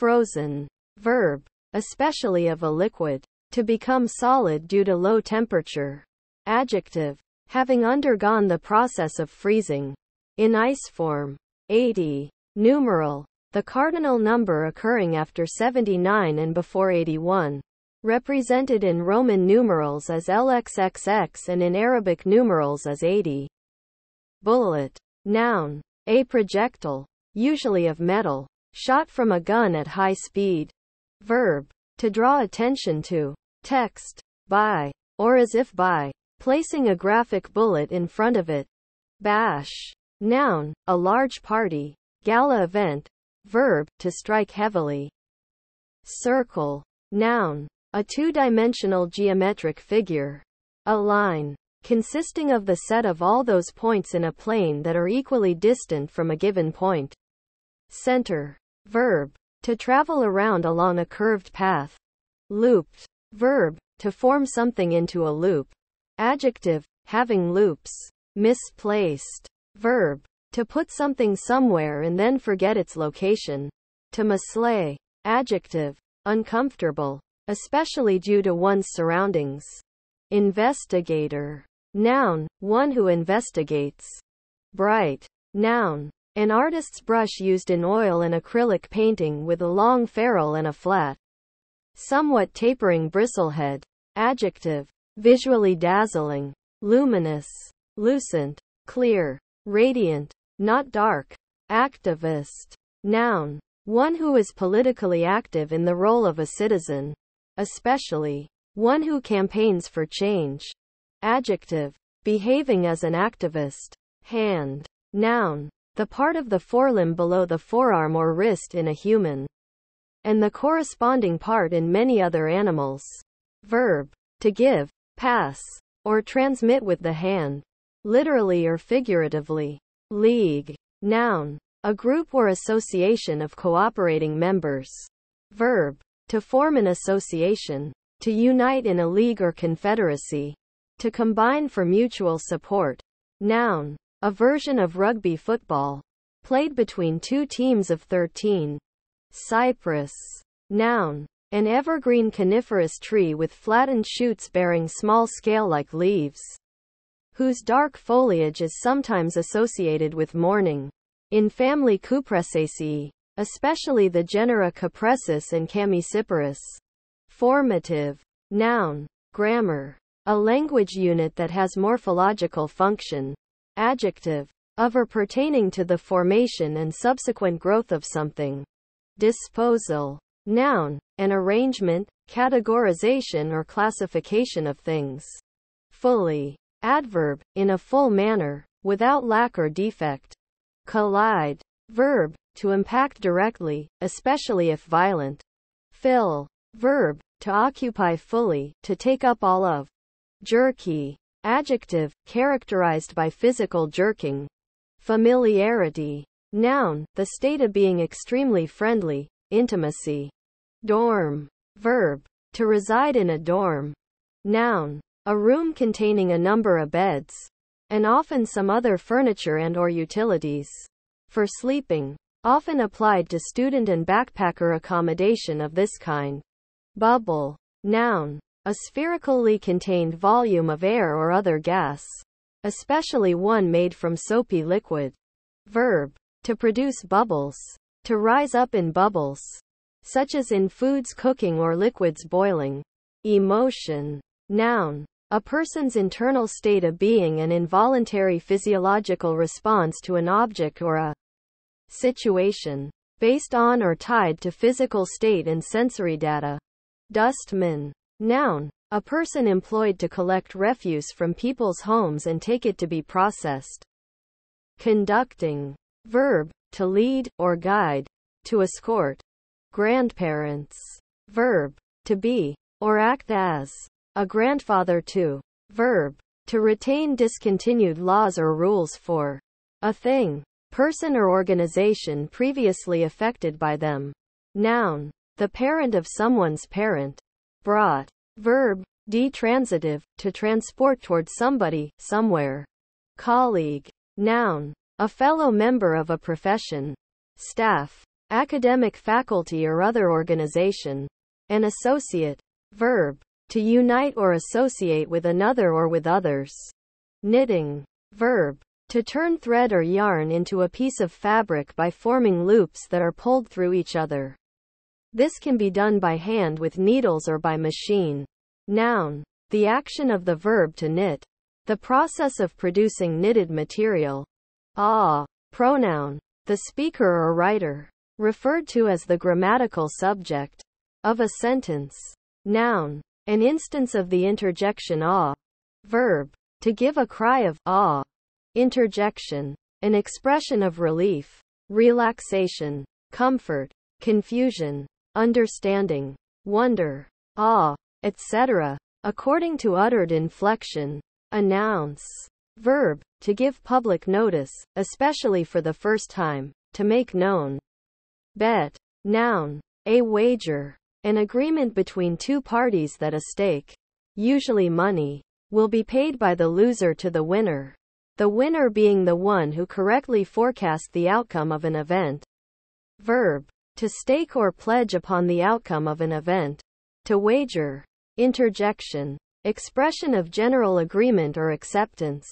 frozen. Verb, especially of a liquid, to become solid due to low temperature. Adjective, having undergone the process of freezing. In ice form. 80. Numeral, the cardinal number occurring after 79 and before 81. Represented in Roman numerals as LXXX and in Arabic numerals as 80. Bullet. Noun. A projectile, usually of metal, shot from a gun at high speed. Verb. To draw attention to. Text. By. Or as if by. Placing a graphic bullet in front of it. Bash. Noun. A large party. Gala event. Verb. To strike heavily. Circle. Noun. A two-dimensional geometric figure. A line. Consisting of the set of all those points in a plane that are equally distant from a given point. Center. Verb. To travel around along a curved path. Looped. Verb. To form something into a loop. Adjective. Having loops. Misplaced. Verb. To put something somewhere and then forget its location. To mislay. Adjective. Uncomfortable especially due to one's surroundings. Investigator. Noun, one who investigates. Bright. Noun, an artist's brush used in oil and acrylic painting with a long ferrule and a flat, somewhat tapering bristle head. Adjective. Visually dazzling. Luminous. Lucent. Clear. Radiant. Not dark. Activist. Noun. One who is politically active in the role of a citizen especially one who campaigns for change. Adjective, behaving as an activist. Hand. Noun, the part of the forelimb below the forearm or wrist in a human. And the corresponding part in many other animals. Verb, to give, pass, or transmit with the hand. Literally or figuratively. League. Noun, a group or association of cooperating members. Verb, to form an association, to unite in a league or confederacy, to combine for mutual support. Noun, a version of rugby football, played between two teams of 13. Cypress. Noun, an evergreen coniferous tree with flattened shoots bearing small scale-like leaves, whose dark foliage is sometimes associated with mourning. In family Cupressaceae, especially the genera Cupressus and Chamaecyparis. Formative. Noun. Grammar. A language unit that has morphological function. Adjective. Of or pertaining to the formation and subsequent growth of something. Disposal. Noun. An arrangement, categorization or classification of things. Fully. Adverb. In a full manner, without lack or defect. Collide. Verb to impact directly, especially if violent. Fill. Verb, to occupy fully, to take up all of. Jerky. Adjective, characterized by physical jerking. Familiarity. Noun, the state of being extremely friendly, intimacy. Dorm. Verb, to reside in a dorm. Noun, a room containing a number of beds, and often some other furniture and or utilities. For sleeping often applied to student and backpacker accommodation of this kind. Bubble. Noun. A spherically contained volume of air or other gas. Especially one made from soapy liquid. Verb. To produce bubbles. To rise up in bubbles. Such as in foods cooking or liquids boiling. Emotion. Noun. A person's internal state of being an involuntary physiological response to an object or a situation, based on or tied to physical state and sensory data. Dustman. Noun. A person employed to collect refuse from people's homes and take it to be processed. Conducting. Verb. To lead, or guide. To escort. Grandparents. Verb. To be, or act as. A grandfather to. Verb. To retain discontinued laws or rules for. A thing person or organization previously affected by them. Noun. The parent of someone's parent. Brought. Verb. ditransitive, to transport towards somebody, somewhere. Colleague. Noun. A fellow member of a profession. Staff. academic faculty or other organization. An associate. Verb. To unite or associate with another or with others. Knitting. Verb. To turn thread or yarn into a piece of fabric by forming loops that are pulled through each other. This can be done by hand with needles or by machine. Noun. The action of the verb to knit. The process of producing knitted material. Ah. Pronoun. The speaker or writer. Referred to as the grammatical subject of a sentence. Noun. An instance of the interjection ah. Verb. To give a cry of ah. Interjection. An expression of relief, relaxation, comfort, confusion, understanding, wonder, awe, etc. According to uttered inflection. Announce. Verb. To give public notice, especially for the first time. To make known. Bet. Noun. A wager. An agreement between two parties that a stake, usually money, will be paid by the loser to the winner. The winner being the one who correctly forecast the outcome of an event. Verb. To stake or pledge upon the outcome of an event. To wager. Interjection. Expression of general agreement or acceptance.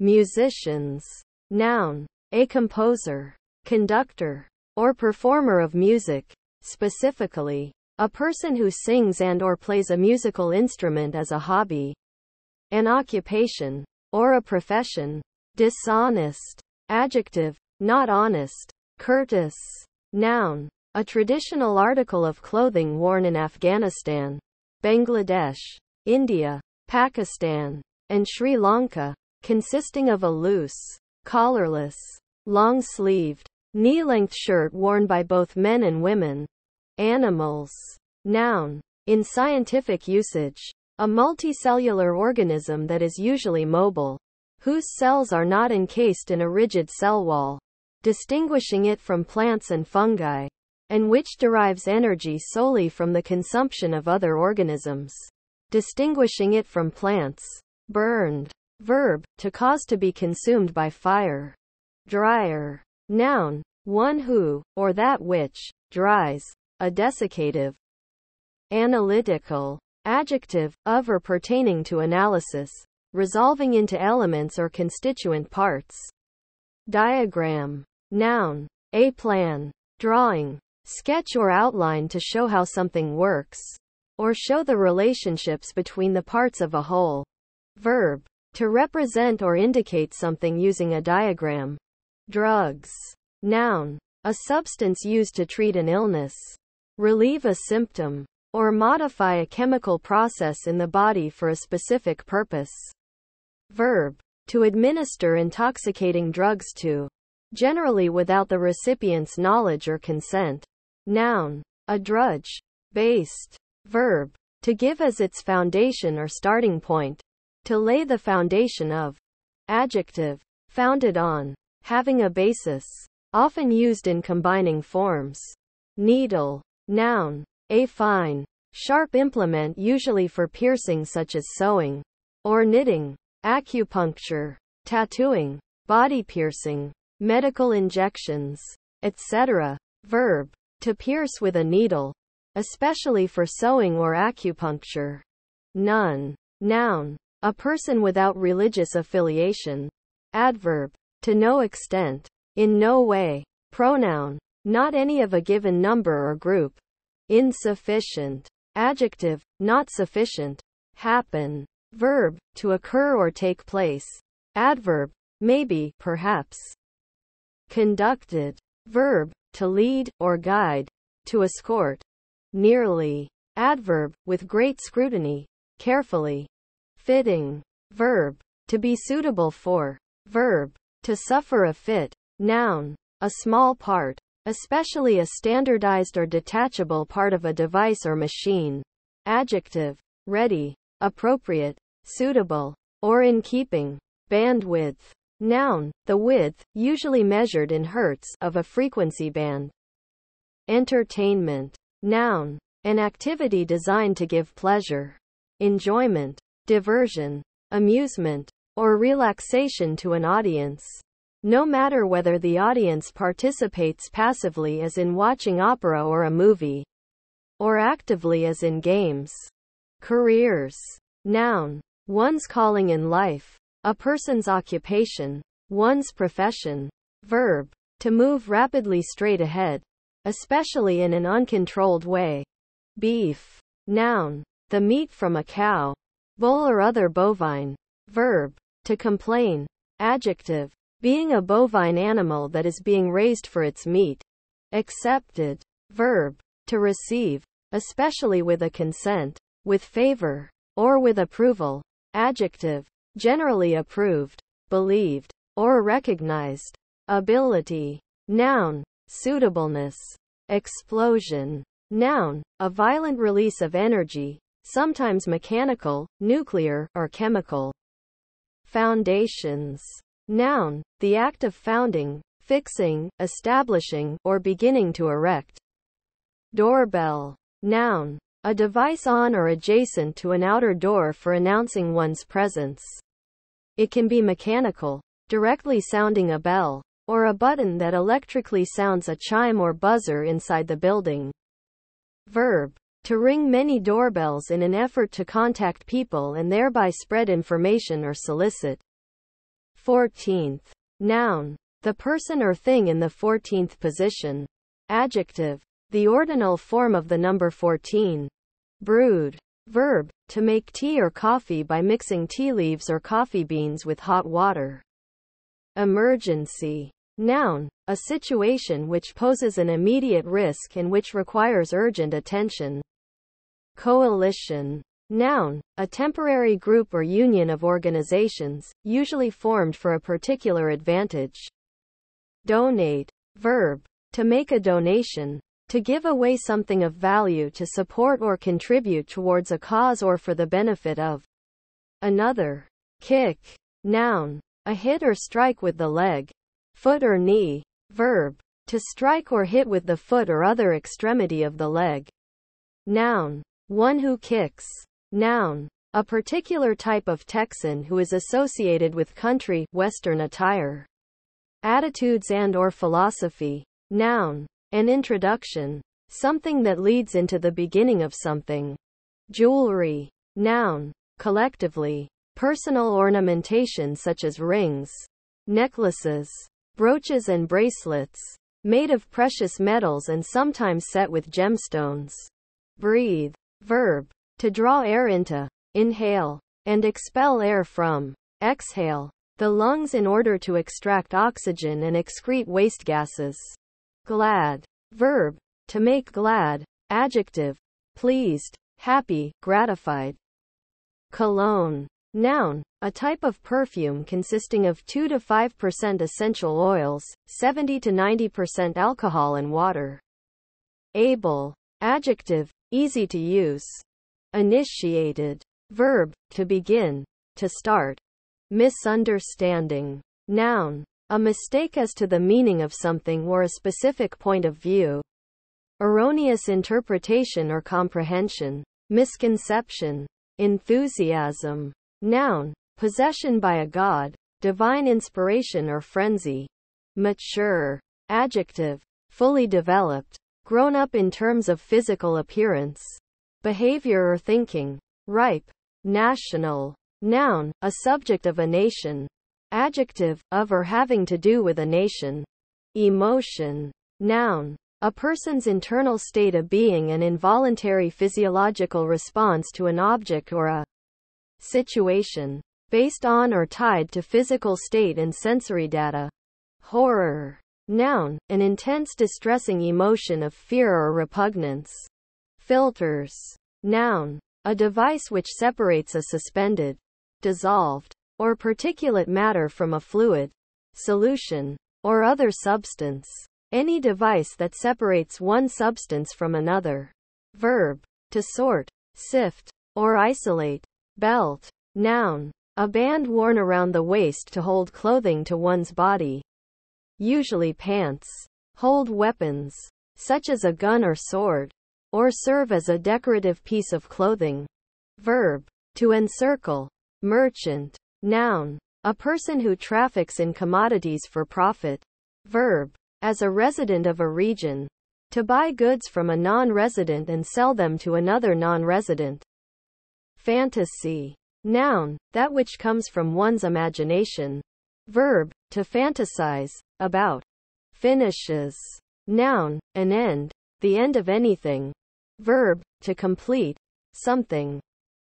Musicians. Noun. A composer, conductor, or performer of music. Specifically, a person who sings and or plays a musical instrument as a hobby. An occupation, or a profession. Dishonest. Adjective. Not honest. Kurtas. Noun. A traditional article of clothing worn in Afghanistan, Bangladesh, India, Pakistan, and Sri Lanka, consisting of a loose, collarless, long-sleeved, knee-length shirt worn by both men and women. Animals. Noun. In scientific usage, a multicellular organism that is usually mobile, whose cells are not encased in a rigid cell wall, distinguishing it from plants and fungi, and which derives energy solely from the consumption of other organisms, distinguishing it from plants. Burned. Verb, to cause to be consumed by fire. Dryer. Noun, one who, or that which, dries. A desiccative. Analytical. Adjective, of or pertaining to analysis, resolving into elements or constituent parts. Diagram. Noun. A plan. Drawing. Sketch or outline to show how something works. Or show the relationships between the parts of a whole. Verb. To represent or indicate something using a diagram. Drugs. Noun. A substance used to treat an illness. Relieve a symptom or modify a chemical process in the body for a specific purpose. Verb. To administer intoxicating drugs to. Generally without the recipient's knowledge or consent. Noun. A drudge. Based. Verb. To give as its foundation or starting point. To lay the foundation of. Adjective. Founded on. Having a basis. Often used in combining forms. Needle. Noun. A fine, sharp implement usually for piercing such as sewing or knitting, acupuncture, tattooing, body piercing, medical injections, etc. Verb. To pierce with a needle, especially for sewing or acupuncture. None. Noun. A person without religious affiliation. Adverb. To no extent. In no way. Pronoun. Not any of a given number or group. Insufficient. Adjective, not sufficient. Happen. Verb, to occur or take place. Adverb, maybe, perhaps. Conducted. Verb, to lead, or guide. To escort. Nearly. Adverb, with great scrutiny. Carefully. Fitting. Verb, to be suitable for. Verb, to suffer a fit. Noun, a small part especially a standardized or detachable part of a device or machine. Adjective. Ready. Appropriate. Suitable. Or in keeping. Bandwidth. Noun. The width, usually measured in hertz, of a frequency band. Entertainment. Noun. An activity designed to give pleasure, enjoyment, diversion, amusement, or relaxation to an audience. no matter whether the audience participates passively as in watching opera or a movie, or actively as in games. Careers. Noun. One's calling in life. A person's occupation. One's profession. Verb. To move rapidly straight ahead, especially in an uncontrolled way. Beef. Noun. The meat from a cow, bull or other bovine. Verb. To complain. Adjective. Being a bovine animal that is being raised for its meat. Accepted. Verb. To receive, especially with a consent, with favor, or with approval. Adjective. Generally approved, believed, or recognized. Ability. Noun. Suitableness. Explosion. Noun. A violent release of energy, sometimes mechanical, nuclear, or chemical. Foundations. Noun, the act of founding, fixing, establishing, or beginning to erect. Doorbell. Noun, a device on or adjacent to an outer door for announcing one's presence. It can be mechanical, directly sounding a bell, or a button that electrically sounds a chime or buzzer inside the building. Verb. To ring many doorbells in an effort to contact people and thereby spread information or solicit. 14th. Noun. The person or thing in the 14th position. Adjective. The ordinal form of the number 14. Brewed. Verb. To make tea or coffee by mixing tea leaves or coffee beans with hot water. Emergency. Noun. A situation which poses an immediate risk and which requires urgent attention. Coalition. Noun, a temporary group or union of organizations, usually formed for a particular advantage. Donate. Verb. To make a donation. To give away something of value to support or contribute towards a cause or for the benefit of another. Kick. Noun. A hit or strike with the leg, foot or knee. Verb. To strike or hit with the foot or other extremity of the leg. Noun. One who kicks. Noun. A particular type of Texan who is associated with country, western attire. Attitudes and or philosophy. Noun. An introduction. Something that leads into the beginning of something. Jewelry. Noun. Collectively. Personal ornamentation such as rings, necklaces, brooches and bracelets. Made of precious metals and sometimes set with gemstones. Breathe. Verb. To draw air into, inhale, and expel air from, exhale, the lungs in order to extract oxygen and excrete waste gases. Glad. Verb. To make glad. Adjective. Pleased, happy, gratified. Cologne. Noun. A type of perfume consisting of 2 to 5% essential oils, 70 to 90% alcohol and water. Able. Adjective. Easy to use. Initiated. Verb, to begin, to start. Misunderstanding. Noun. A mistake as to the meaning of something or a specific point of view. Erroneous interpretation or comprehension. Misconception. Enthusiasm. Noun. Possession by a god. Divine inspiration or frenzy. Mature. Adjective. Fully developed. Grown up in terms of physical appearance behavior or thinking. Ripe. National. Noun, a subject of a nation. Adjective, of or having to do with a nation. Emotion. Noun, a person's internal state of being an involuntary physiological response to an object or a situation, based on or tied to physical state and sensory data. Horror. Noun, an intense distressing emotion of fear or repugnance. Filters. Noun. A device which separates a suspended, dissolved, or particulate matter from a fluid, solution, or other substance. Any device that separates one substance from another. Verb. To sort, sift, or isolate. Belt. Noun. A band worn around the waist to hold clothing to one's body. Usually pants. Hold weapons, such as a gun or sword or serve as a decorative piece of clothing. Verb. To encircle. Merchant. Noun. A person who traffics in commodities for profit. Verb. As a resident of a region. To buy goods from a non-resident and sell them to another non-resident. Fantasy. Noun. That which comes from one's imagination. Verb. To fantasize. About. Finishes. Noun. An end. The end of anything. Verb. To complete. Something.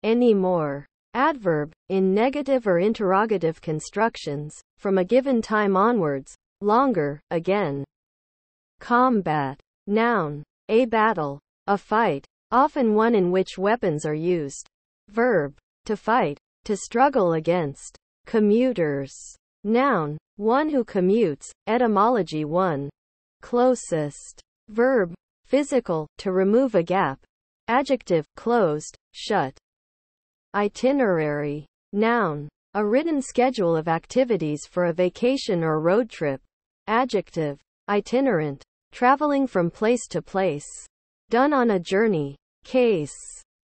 Any more. Adverb. In negative or interrogative constructions. From a given time onwards. Longer. Again. Combat. Noun. A battle. A fight. Often one in which weapons are used. Verb. To fight. To struggle against. Commuters. Noun. One who commutes. Etymology 1. Closest. Verb. Physical. To remove a gap. Adjective. Closed. Shut. Itinerary. Noun. A written schedule of activities for a vacation or road trip. Adjective. Itinerant. Traveling from place to place. Done on a journey. Case.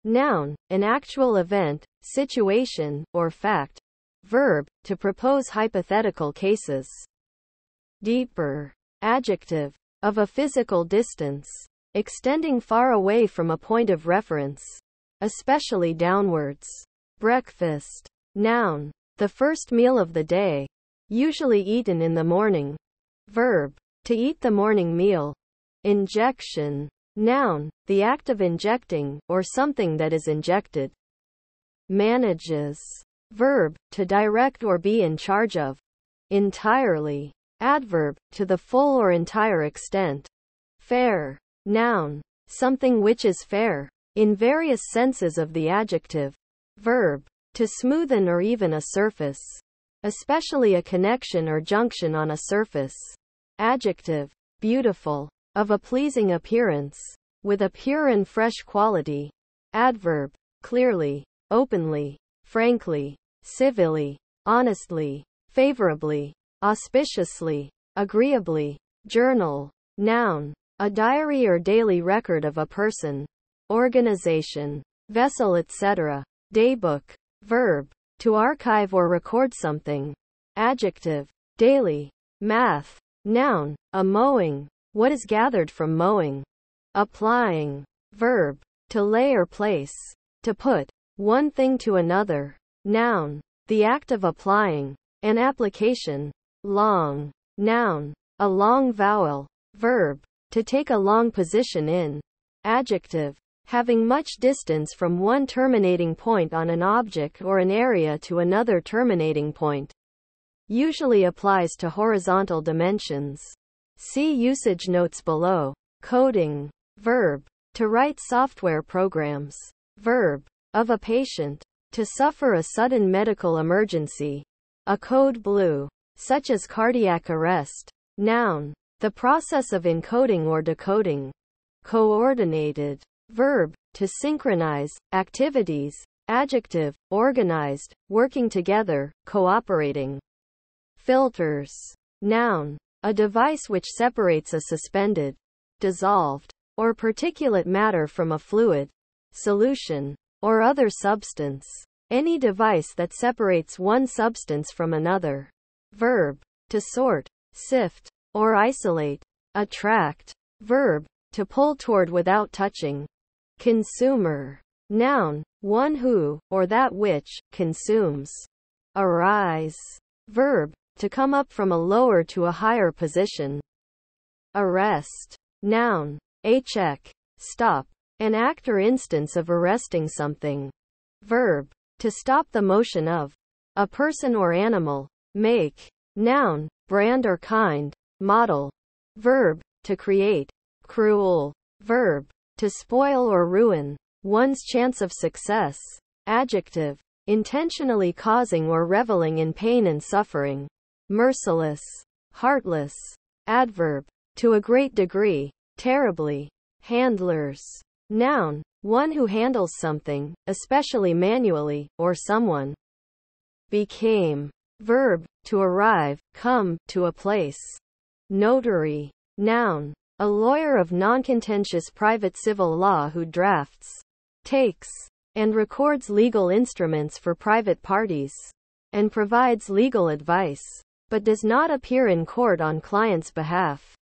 Noun. An actual event, situation, or fact. Verb. To propose hypothetical cases. Deeper. Adjective. Of a physical distance. Extending far away from a point of reference especially downwards. Breakfast. Noun. The first meal of the day. Usually eaten in the morning. Verb. To eat the morning meal. Injection. Noun. The act of injecting, or something that is injected. Manages. Verb. To direct or be in charge of. Entirely. Adverb. To the full or entire extent. Fair. Noun. Something which is fair in various senses of the adjective. Verb. To smoothen or even a surface. Especially a connection or junction on a surface. Adjective. Beautiful. Of a pleasing appearance. With a pure and fresh quality. Adverb. Clearly. Openly. Frankly. Civilly. Honestly. Favorably. Auspiciously. Agreeably. Journal. Noun. A diary or daily record of a person organization, vessel etc. Daybook, verb, to archive or record something. Adjective, daily, math, noun, a mowing, what is gathered from mowing. Applying, verb, to lay or place, to put one thing to another. Noun, the act of applying, an application. Long, noun, a long vowel. Verb, to take a long position in. Adjective, having much distance from one terminating point on an object or an area to another terminating point. Usually applies to horizontal dimensions. See usage notes below. Coding. Verb. To write software programs. Verb. Of a patient. To suffer a sudden medical emergency. A code blue. Such as cardiac arrest. Noun. The process of encoding or decoding. Coordinated. Verb, to synchronize, activities, adjective, organized, working together, cooperating. Filters. Noun, a device which separates a suspended, dissolved, or particulate matter from a fluid, solution, or other substance. Any device that separates one substance from another. Verb, to sort, sift, or isolate. Attract. Verb, to pull toward without touching. Consumer. Noun. One who, or that which, consumes. Arise. Verb. To come up from a lower to a higher position. Arrest. Noun. A check. Stop. An act or instance of arresting something. Verb. To stop the motion of. A person or animal. Make. Noun. Brand or kind. Model. Verb. To create. Cruel. Verb to spoil or ruin one's chance of success. Adjective. Intentionally causing or reveling in pain and suffering. Merciless. Heartless. Adverb. To a great degree. Terribly. Handlers. Noun. One who handles something, especially manually, or someone. Became. Verb. To arrive, come, to a place. Notary. Noun. A lawyer of non-contentious private civil law who drafts, takes, and records legal instruments for private parties. and provides legal advice, but does not appear in court on client's behalf.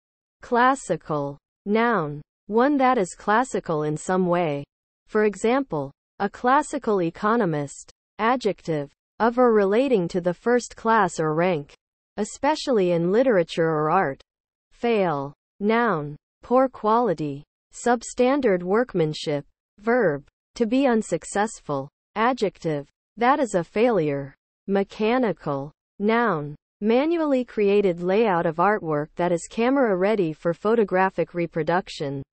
Classical. Noun. One that is classical in some way. For example, a classical economist. Adjective. Of or relating to the first class or rank. Especially in literature or art. Fail. Noun. Poor quality. Substandard workmanship. Verb. To be unsuccessful. Adjective. That is a failure. Mechanical. Noun. Manually created layout of artwork that is camera ready for photographic reproduction.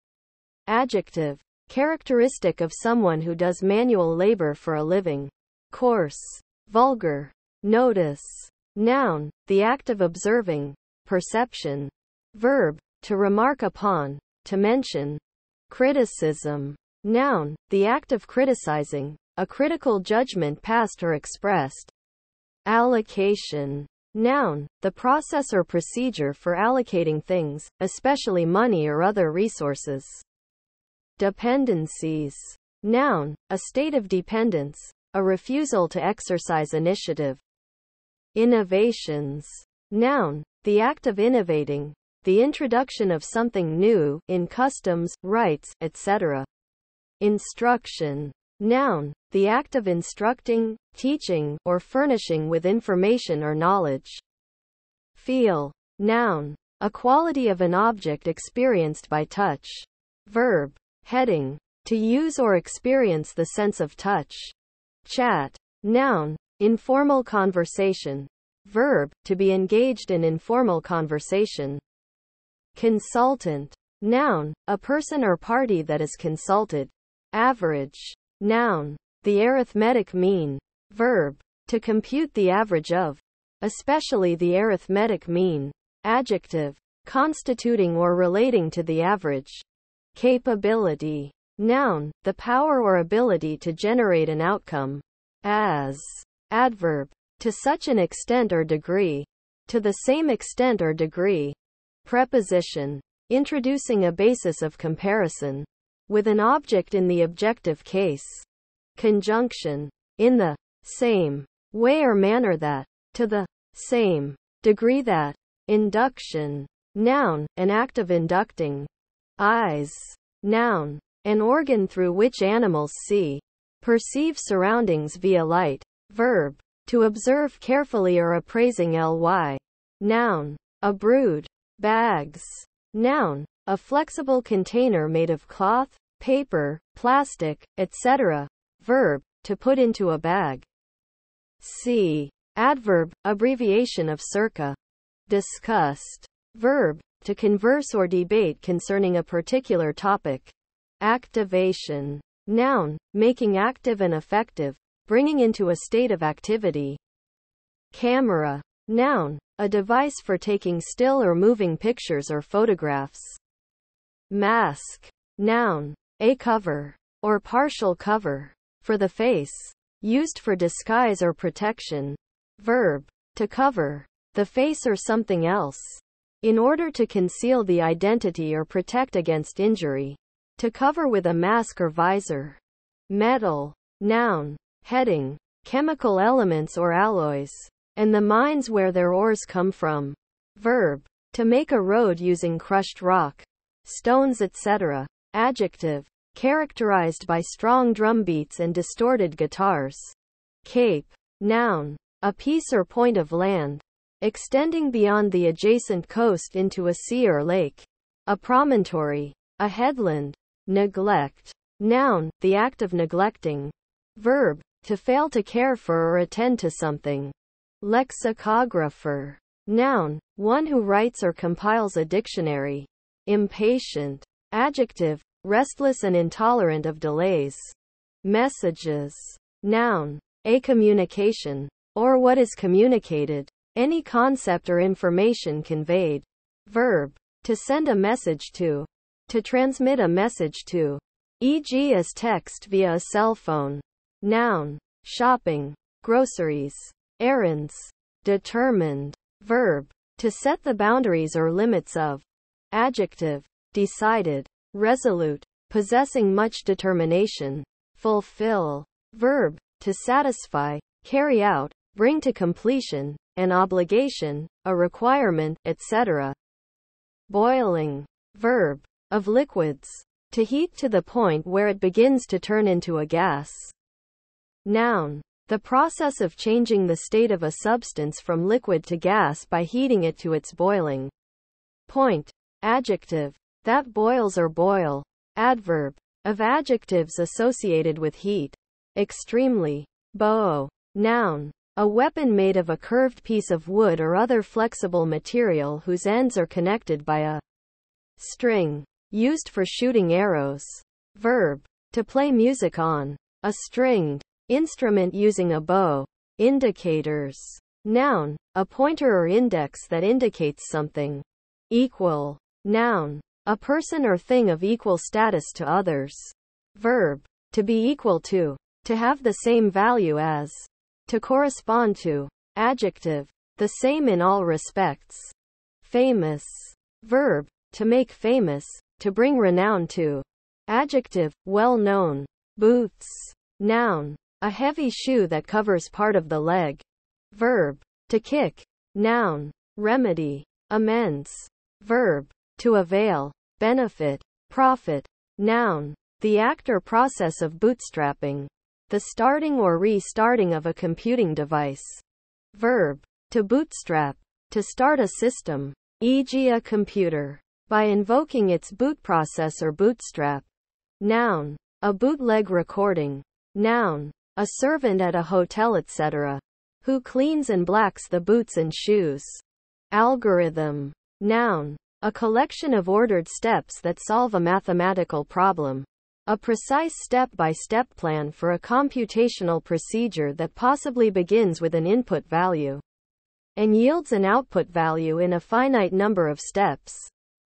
Adjective. Characteristic of someone who does manual labor for a living. Coarse. Vulgar. Notice. Noun. The act of observing. Perception. Verb. To remark upon. To mention. Criticism. Noun. The act of criticizing. A critical judgment passed or expressed. Allocation. Noun, the process or procedure for allocating things, especially money or other resources. Dependencies. Noun, a state of dependence, a refusal to exercise initiative. Innovations. Noun, the act of innovating, the introduction of something new, in customs, rights, etc. Instruction. Noun, the act of instructing, teaching, or furnishing with information or knowledge. Feel. Noun. A quality of an object experienced by touch. Verb. Heading. To use or experience the sense of touch. Chat. Noun. Informal conversation. Verb. To be engaged in informal conversation. Consultant. Noun. A person or party that is consulted. Average. Noun. The arithmetic mean. Verb. To compute the average of. Especially the arithmetic mean. Adjective. Constituting or relating to the average. Capability. Noun. The power or ability to generate an outcome. As. Adverb. To such an extent or degree. To the same extent or degree. Preposition. Introducing a basis of comparison. With an object in the objective case conjunction, in the same way or manner that, to the same degree that, induction, noun, an act of inducting, eyes, noun, an organ through which animals see, perceive surroundings via light, verb, to observe carefully or appraising ly, noun, a brood, bags, noun, a flexible container made of cloth, paper, plastic, etc., Verb, to put into a bag. C. Adverb, abbreviation of circa. Discussed. Verb, to converse or debate concerning a particular topic. Activation. Noun, making active and effective, bringing into a state of activity. Camera. Noun, a device for taking still or moving pictures or photographs. Mask. Noun, a cover, or partial cover, for the face. Used for disguise or protection. Verb. To cover. The face or something else. In order to conceal the identity or protect against injury. To cover with a mask or visor. Metal. Noun. Heading. Chemical elements or alloys. And the mines where their ores come from. Verb. To make a road using crushed rock. Stones etc. Adjective characterized by strong drum beats and distorted guitars. Cape. Noun. A piece or point of land. Extending beyond the adjacent coast into a sea or lake. A promontory. A headland. Neglect. Noun. The act of neglecting. Verb. To fail to care for or attend to something. Lexicographer. Noun. One who writes or compiles a dictionary. Impatient. Adjective restless and intolerant of delays. Messages. Noun. A communication. Or what is communicated. Any concept or information conveyed. Verb. To send a message to. To transmit a message to. E.g. as text via a cell phone. Noun. Shopping. Groceries. Errands. Determined. Verb. To set the boundaries or limits of. Adjective. Decided resolute, possessing much determination, fulfill, verb, to satisfy, carry out, bring to completion, an obligation, a requirement, etc. Boiling. Verb. Of liquids. To heat to the point where it begins to turn into a gas. Noun. The process of changing the state of a substance from liquid to gas by heating it to its boiling point. Adjective. That boils or boil. Adverb. Of adjectives associated with heat. Extremely. Bow. Noun. A weapon made of a curved piece of wood or other flexible material whose ends are connected by a string. Used for shooting arrows. Verb. To play music on a stringed instrument using a bow. Indicators. Noun. A pointer or index that indicates something. Equal. Noun. A person or thing of equal status to others. Verb. To be equal to. To have the same value as. To correspond to. Adjective. The same in all respects. Famous. Verb. To make famous. To bring renown to. Adjective. Well known. Boots. Noun. A heavy shoe that covers part of the leg. Verb. To kick. Noun. Remedy. Amends. Verb. To avail. Benefit. Profit. Noun. The act or process of bootstrapping. The starting or restarting of a computing device. Verb. To bootstrap. To start a system. E.g. a computer. By invoking its boot process or bootstrap. Noun. A bootleg recording. Noun. A servant at a hotel etc. Who cleans and blacks the boots and shoes. Algorithm. Noun. A collection of ordered steps that solve a mathematical problem. A precise step-by-step plan for a computational procedure that possibly begins with an input value and yields an output value in a finite number of steps.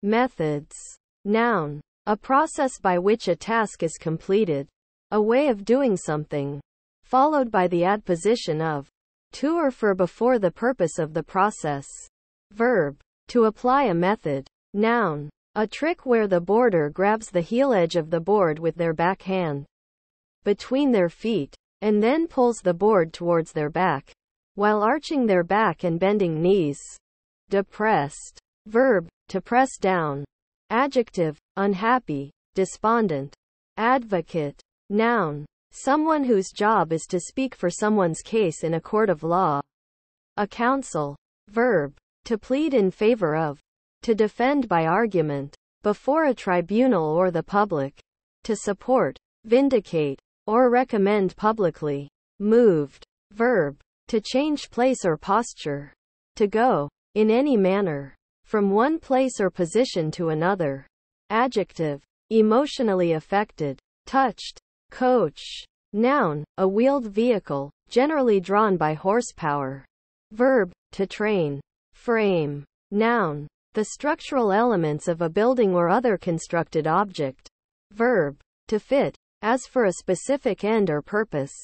Methods. Noun. A process by which a task is completed. A way of doing something. Followed by the adposition of to or for before the purpose of the process. Verb. To apply a method. Noun. A trick where the boarder grabs the heel edge of the board with their back hand between their feet and then pulls the board towards their back while arching their back and bending knees. Depressed. Verb. To press down. Adjective. Unhappy. Despondent. Advocate. Noun. Someone whose job is to speak for someone's case in a court of law. A counsel. Verb. To plead in favor of. To defend by argument. Before a tribunal or the public. To support. Vindicate. Or recommend publicly. Moved. Verb. To change place or posture. To go. In any manner. From one place or position to another. Adjective. Emotionally affected. Touched. Coach. Noun. A wheeled vehicle, generally drawn by horsepower. Verb. To train frame, noun, the structural elements of a building or other constructed object. Verb, to fit, as for a specific end or purpose.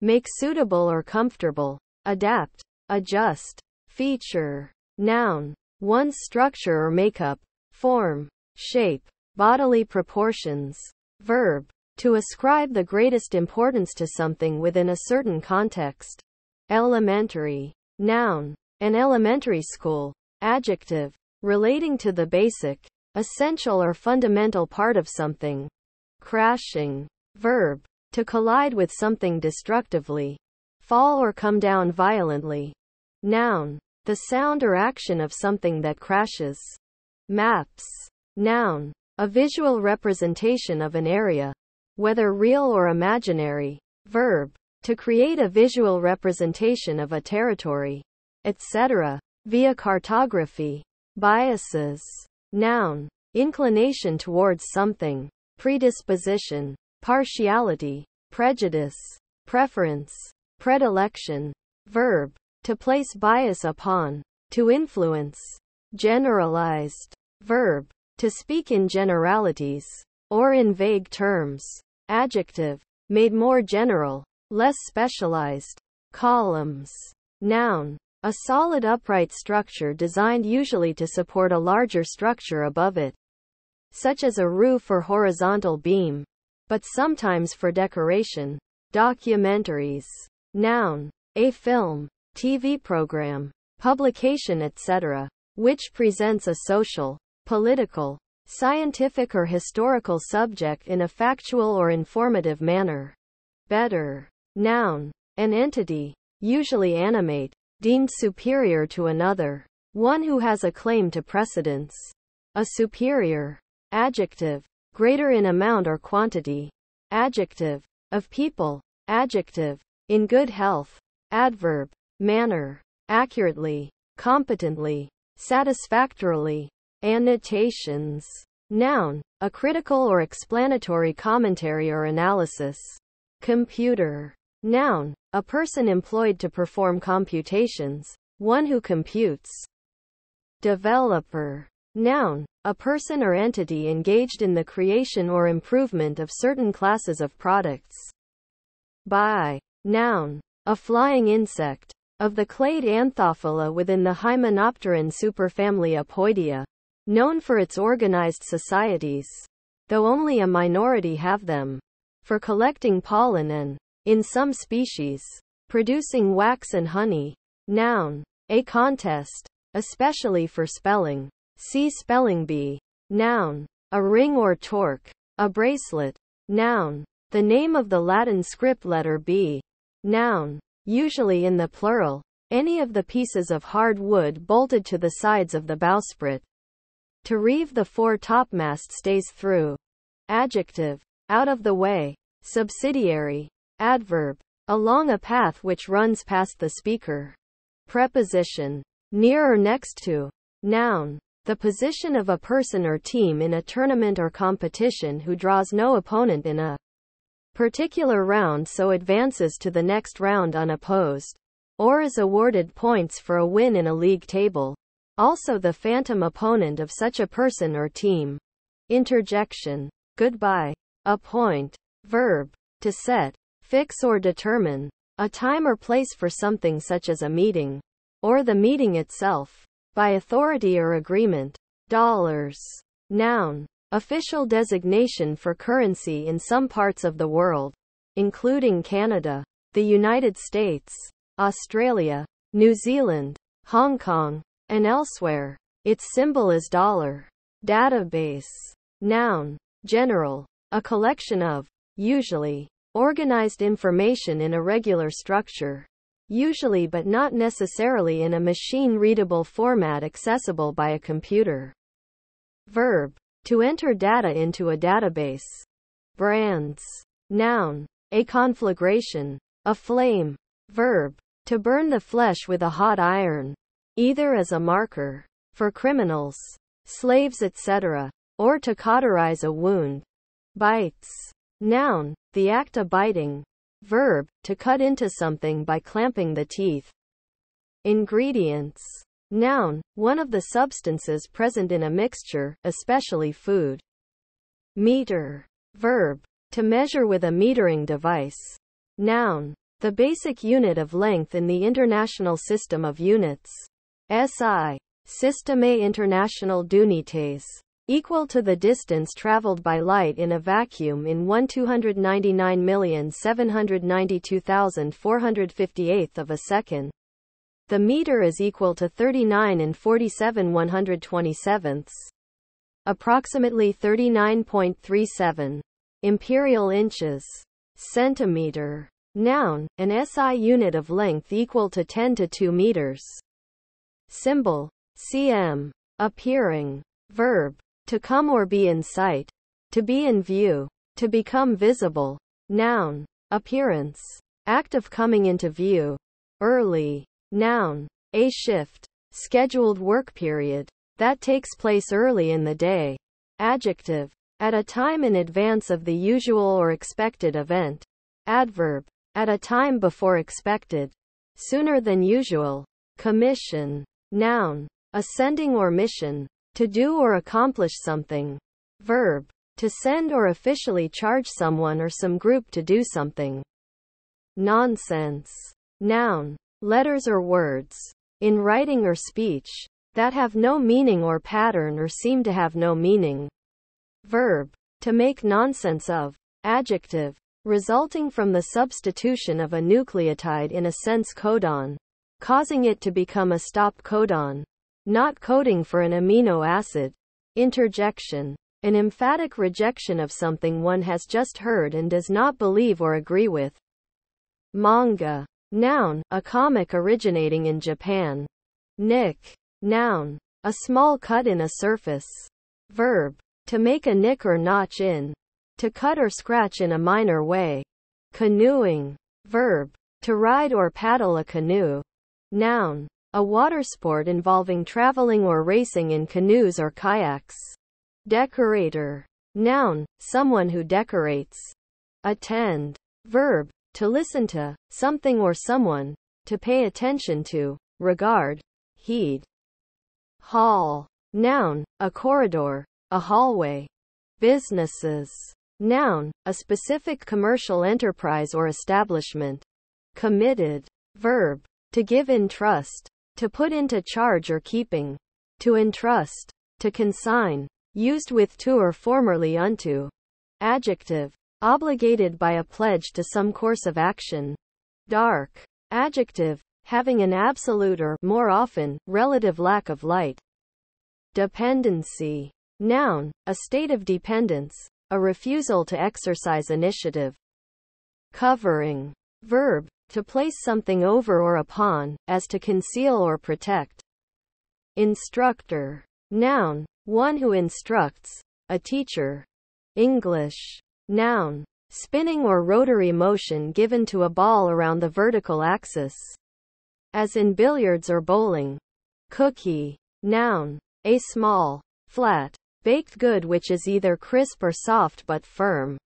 Make suitable or comfortable. Adapt, adjust, feature, noun, one's structure or makeup, form, shape, bodily proportions. Verb, to ascribe the greatest importance to something within a certain context. Elementary, noun, an elementary school. Adjective. Relating to the basic, essential or fundamental part of something. Crashing. Verb. To collide with something destructively. Fall or come down violently. Noun. The sound or action of something that crashes. Maps. Noun. A visual representation of an area. Whether real or imaginary. Verb. To create a visual representation of a territory etc. Via cartography. Biases. Noun. Inclination towards something. Predisposition. Partiality. Prejudice. Preference. Predilection. Verb. To place bias upon. To influence. Generalized. Verb. To speak in generalities. Or in vague terms. Adjective. Made more general. Less specialized. Columns. Noun. A solid upright structure designed usually to support a larger structure above it, such as a roof or horizontal beam, but sometimes for decoration. Documentaries. Noun. a film, TV program, publication etc., which presents a social, political, scientific or historical subject in a factual or informative manner. Better. Noun. An entity, usually animate, deemed superior to another. One who has a claim to precedence. A superior. Adjective. Greater in amount or quantity. Adjective. Of people. Adjective. In good health. Adverb. Manner. Accurately. Competently. Satisfactorily. Annotations. Noun. A critical or explanatory commentary or analysis. Computer. Noun. A person employed to perform computations. One who computes. Developer. Noun. A person or entity engaged in the creation or improvement of certain classes of products. By. Noun. A flying insect. Of the clade Anthophila within the Hymenopteran superfamily Apoidea. Known for its organized societies. Though only a minority have them. For collecting pollen and, in some species, producing wax and honey. Noun. A contest. Especially for spelling. See spelling bee. Noun. A ring or torc. A bracelet. Noun. The name of the Latin script letter B. Noun. Usually in the plural. Any of the pieces of hard wood bolted to the sides of the bowsprit. To reeve the fore topmast stays through. Adjective. Out of the way. Subsidiary. Adverb. Along a path which runs past the speaker. Preposition. Near or next to. Noun. The position of a person or team in a tournament or competition who draws no opponent in a particular round so advances to the next round unopposed. Or is awarded points for a win in a league table also the phantom opponent of such a person or team. Interjection. Goodbye. Appoint. Verb. To set, fix or determine. A time or place for something such as a meeting. Or the meeting itself. By authority or agreement. Dollars. Noun. Official designation for currency in some parts of the world. Including Canada, the United States, Australia, New Zealand, Hong Kong, and elsewhere. Its symbol is dollar. Database. Noun. General. A collection of, usually, organized information in a regular structure. Usually but not necessarily in a machine-readable format accessible by a computer. Verb. To enter data into a database. Brands. Noun. A conflagration. A flame. Verb. To burn the flesh with a hot iron either as a marker for criminals, slaves, etc., or to cauterize a wound. Bites. Noun, the act of biting. Verb, to cut into something by clamping the teeth. Ingredients. Noun, one of the substances present in a mixture, especially food. Meter. Verb, to measure with a metering device. Noun, the basic unit of length in the International System of Units. SI. Système International d'Unités. Equal to the distance traveled by light in a vacuum in 1 299,792,458 of a second. The meter is equal to 39 and 47 127ths. Approximately 39.37 imperial inches. Centimeter. Noun, an SI unit of length equal to 10 to 2 meters. Symbol. cm. Appearing. Verb. To come or be in sight. To be in view. To become visible. Noun. Appearance. Act of coming into view. Early. Noun. A shift. Scheduled work period. That takes place early in the day. Adjective. At a time in advance of the usual or expected event. Adverb. At a time before expected. Sooner than usual. Commission. Noun. Ascending or mission. To do or accomplish something. Verb. To send or officially charge someone or some group to do something. Nonsense. Noun. Letters or words. In writing or speech. That have no meaning or pattern or seem to have no meaning. Verb. To make nonsense of. Adjective. resulting from the substitution of a nucleotide in a sense codon, causing it to become a stop codon, not coding for an amino acid. Interjection. An emphatic rejection of something one has just heard and does not believe or agree with. Manga. Noun, a comic originating in Japan. Nick. Noun, a small cut in a surface. Verb, to make a nick or notch in. To cut or scratch in a minor way. Canoeing. Verb, to ride or paddle a canoe. Noun, a water sport involving traveling or racing in canoes or kayaks. Decorator. Noun, someone who decorates. Attend. Verb, to listen to, something or someone, to pay attention to, regard, heed. Hall. Noun, a corridor, a hallway. Businesses. Noun, a specific commercial enterprise or establishment. Committed. Verb, to give in trust, to put into charge or keeping. To entrust, to consign, used with to or formerly unto. Adjective, obligated by a pledge to some course of action. Dark. Adjective, having an absolute or, more often, relative lack of light. Dependency. Noun, a state of dependence, a refusal to exercise initiative. Covering. Verb, to place something over or upon, as to conceal or protect. Instructor. Noun, one who instructs, a teacher. English. Noun. Spinning or rotary motion given to a ball around the vertical axis. As in billiards or bowling. Cookie. Noun. A small, flat, baked good which is either crisp or soft but firm.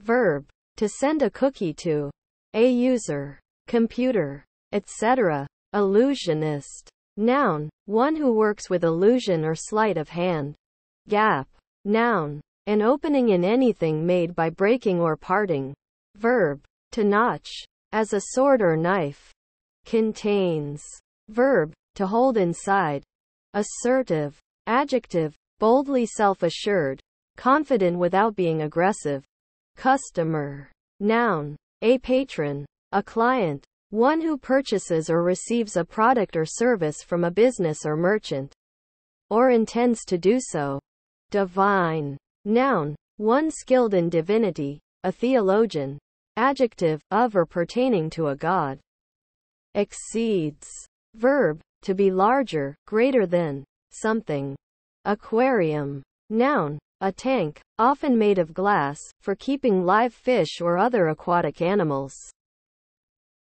Verb. To send a cookie to. A user. Computer. Etc. Illusionist. Noun. One who works with illusion or sleight of hand. Gap. Noun. An opening in anything made by breaking or parting. Verb. To notch. As a sword or knife. Contains. Verb. To hold inside. Assertive. Adjective. Boldly self-assured. Confident without being aggressive. Customer. Noun. A patron. A client. One who purchases or receives a product or service from a business or merchant. Or intends to do so. Divine. Noun, one skilled in divinity, a theologian. Adjective, of or pertaining to a god. Exceeds. Verb, to be larger, greater than, something. Aquarium. Noun, a tank, often made of glass, for keeping live fish or other aquatic animals.